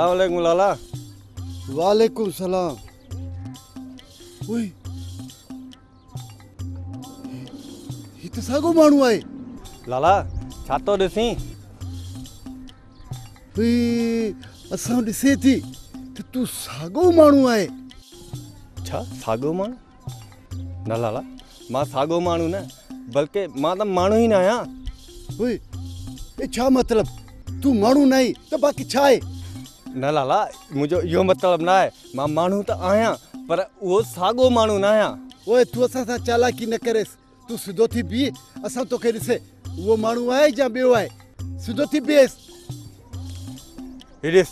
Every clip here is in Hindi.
सलाम वालेकुम लाला वालेकुम सलाम ही त साॻो माण्हू आहे लाला छा थो ॾिसी भई असां ॾिसे थी त तूं साॻो माण्हू आहे छा साॻो माण्हू न लाला माँ साॻो माण्हू न बल्कि माँ त माण्हू ई न आहियाँ ओए ए छा मतिलब तूं माण्हू न आहीं त बाक़ी छा आहे न लाला मुंहिंजो इहो मतिलबु न आहे माँ माण्हू त आहियाँ पर उहो साॻो माण्हू न आहियाँ ओए तूं असां सां चालाकी न करेसि। तूं सिधो थी बीह असां तोखे ॾिसे उहो माण्हू आहे या ॿियो आहे सिधो थी बीहेसि ही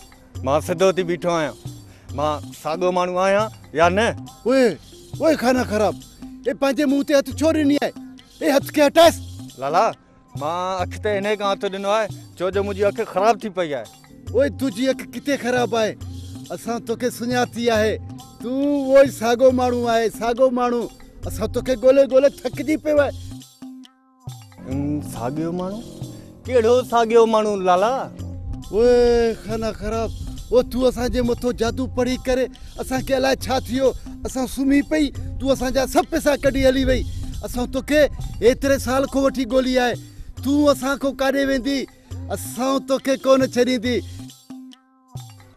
माँ सिधो थी बीठो आहियाँ माँ साॻो माण्हू आहियाँ या न? ओए ओए खाना ख़राब। ए पंहिंजे मुंहुं ते हथु छो ॾिनी आहे ए हथ खे हटाएसि। लाला माँ अखि ते हिन खां हथु ॾिनो आहे छो जो मुंहिंजी अखि ख़राबु थी पई आहे ओए तुंहिंजी अखि किथे ख़राबु आहे असां तोखे सुञाती आहे तूं उहो ई साॻो माण्हू आहे साॻो माण्हू असां तोखे ॻोल्हे ॻोल्हे थकिजी पियो आहे साॻियो माण्हू कहिड़ो साॻियो माण्हू लाला? ओए खाना ख़राब। ओ तूं असांजे मथां जादू पढ़ी करे। असांखे अलाए छा थियो? असां सुम्ही पई। तूं असांजा सभु पैसा कढी हली वई। असां तोखे एतिरे साल खां वठी ॻोल्ही आहे तूं असांखां काॾे वेंदी? असां तोखे कोन छॾींदी।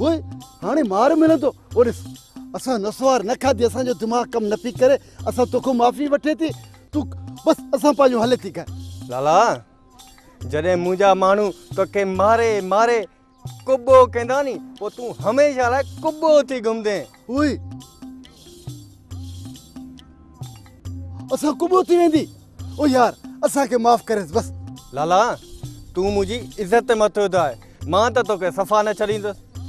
ओए हाणे मार मिलंदो ओ ॾिस असां नसवार न खाधी असांजो दिमाग़ कमु न पई करे असां तोखां माफ़ी वठे थी तूं बसि असां पंहिंजो हले थी कर लाला जॾहिं मुंहिंजा माण्हू तोखे मारे मारे कुॿो कंदा नी पोइ तूं हमेशह लाइ कुॿो थी घुमदे। ओए असां कुबो थी वेंदी। ओ यार असांखे माफ़ करेसि बसि। लाला तूं मुंहिंजी इज़त मथो विधो माँ त तोखे सफ़ा न छॾींदुसि।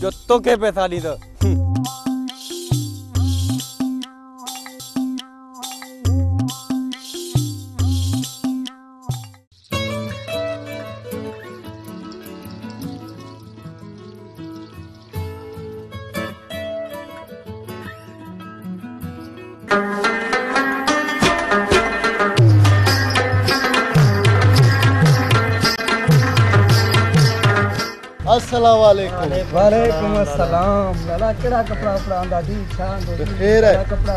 yo toque pesadito. अस्सलाम वालेकुम वालेकुम लाला कपिड़ा आंदा? दी आंदो दी? कपिड़ा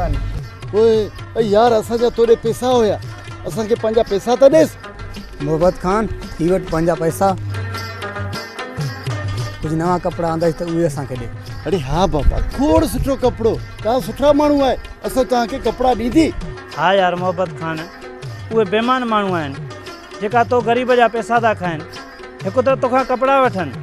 ओए पैसा हुया। पैसा त ॾेसि मोहब्बत खान थी वटि पैसा। कुझु नवां कपिड़ा त असांखे ॾे अरे हा बाबा खोड़ सुठो कपिड़ो। तव्हां सुठा माण्हू आहे असां तव्हांखे कपिड़ा ॾींदी हा यार मोहब्बत खान उहे बेमान माण्हू आहिनि। जेका तो ग़रीब जा पैसा था खाइनि हिकु त तोखां कपिड़ा वठनि।